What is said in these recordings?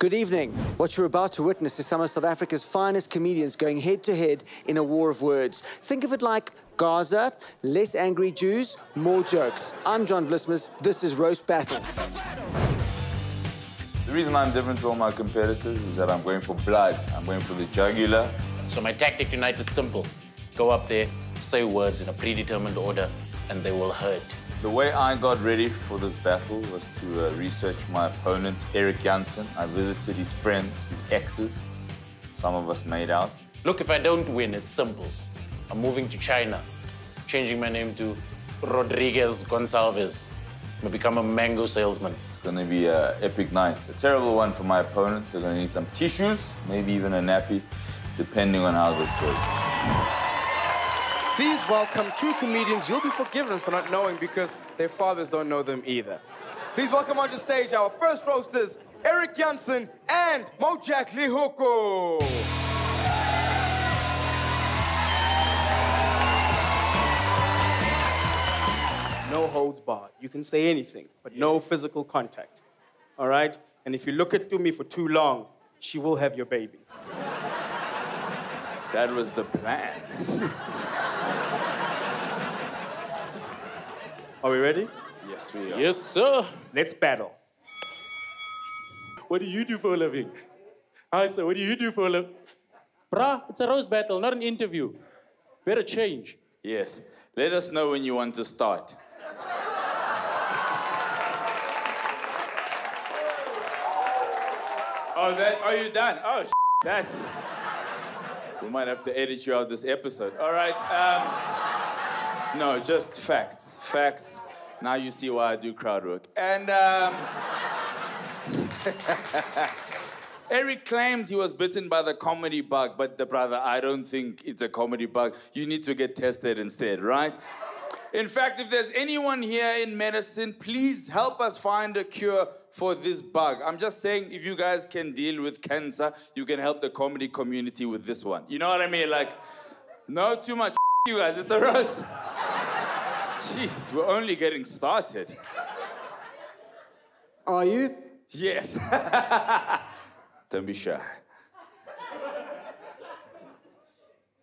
Good evening. What you're about to witness is some of South Africa's finest comedians going head to head in a war of words. Think of it like Gaza, less angry Jews, more jokes. I'm John Vlismas. This is Roast Battle. The reason I'm different to all my competitors is that I'm going for blood. I'm going for the jugular. So my tactic tonight is simple. Go up there, say words in a predetermined order, and they will hurt. The way I got ready for this battle was to uh, research my opponent, Eric Jasen. I visited his friends, his exes. Some of us made out. Look, if I don't win, it's simple. I'm moving to China, changing my name to Rodriguez Gonsalves. I'm gonna become a mango salesman. It's gonna be an epic night. A terrible one for my opponents. They're gonna need some tissues, maybe even a nappy, depending on how this goes. Please welcome two comedians you'll be forgiven for not knowing because their fathers don't know them either. Please welcome onto stage our first roasters, Eric Jasen and Mojak Lohoko. No holds barred. You can say anything, but no physical contact. All right? And if you look at me for too long, she will have your baby. That was the plan. Are we ready? yes, we are. Yes, sir. Let's battle. What do you do for a living? Hi, sir. What do you do for a living? Bruh, it's a roast battle, not an interview. Better change. Yes. Let us know when you want to start. Oh, that, are you done? Oh, that's. We might have to edit you out this episode. All right. Um, no, just facts. Facts. Now you see why I do crowd work. And um, Eric claims he was bitten by the comedy bug, but the brother, I don't think it's a comedy bug. You need to get tested instead, right? In fact, if there's anyone here in medicine, please help us find a cure for this bug. I'm just saying, if you guys can deal with cancer, you can help the comedy community with this one. You know what I mean? Like, no too much you guys, it's a roast. Jesus, we're only getting started. Are you? Yes. Don't be shy.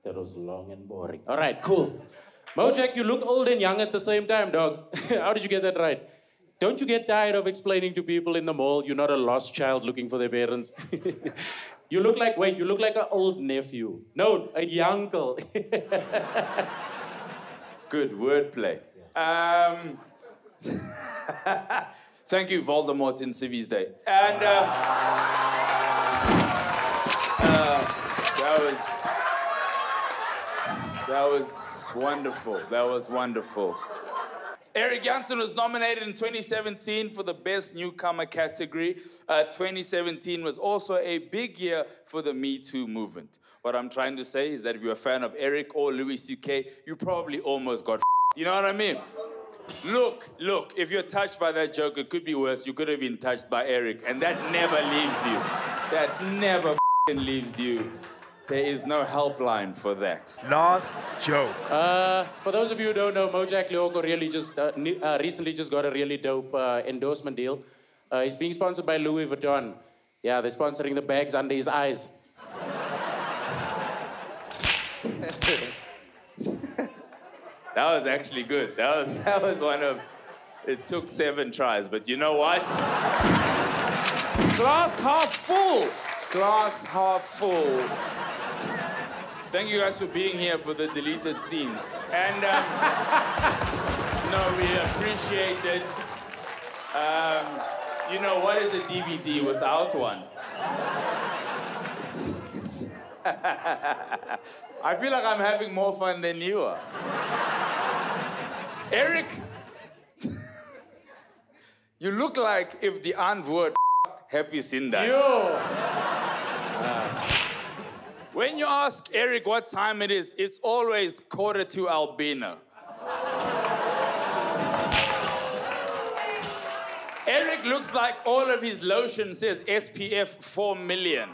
That was long and boring. All right, cool. Mojak, you look old and young at the same time, dog. How did you get that right? Don't you get tired of explaining to people in the mall you're not a lost child looking for their parents? you look like, wait, you look like an old nephew. No, a young uncle. Good wordplay. Um, thank you, Voldemort in Civi's Day. And uh, uh, that was that was wonderful. That was wonderful. Eric Jasen was nominated in 2017 for the Best Newcomer category. Uh, 2017 was also a big year for the Me Too movement. What I'm trying to say is that if you're a fan of Eric or Louis C.K., you probably almost got you know what I mean? Look, look, if you're touched by that joke, it could be worse. You could have been touched by Eric, and that never leaves you. That never leaves you. There is no helpline for that. Last joke. Uh, for those of you who don't know, Mojak Lohoko really just uh, uh, recently just got a really dope uh, endorsement deal. Uh, he's being sponsored by Louis Vuitton. Yeah, they're sponsoring the bags under his eyes. That was actually good. That was that was one of. It took seven tries, but you know what? Glass half full. Glass half full. Thank you guys for being here for the deleted scenes, and um, no, we appreciate it. Um, you know what is a DVD without one? It's- I feel like I'm having more fun than you are. Eric, you look like if the Antwoord Happy Sindai. Yo! Uh, when you ask Eric what time it is, it's always quarter to albino. Eric looks like all of his lotion says SPF 4 million.